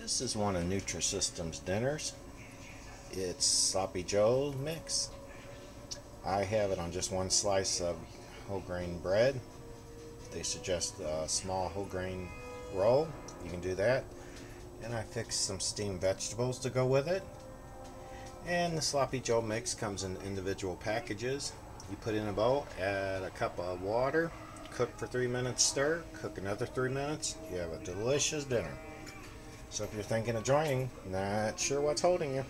This is one of Nutrisystem's dinners. It's Sloppy Joe mix. I have it on just one slice of whole grain bread. They suggest a small whole grain roll. You can do that. And I fixed some steamed vegetables to go with it. And the Sloppy Joe mix comes in individual packages. You put in a bowl, add a cup of water, cook for three minutes, stir, cook another three minutes. You have a delicious dinner. So if you're thinking of joining, not sure what's holding you,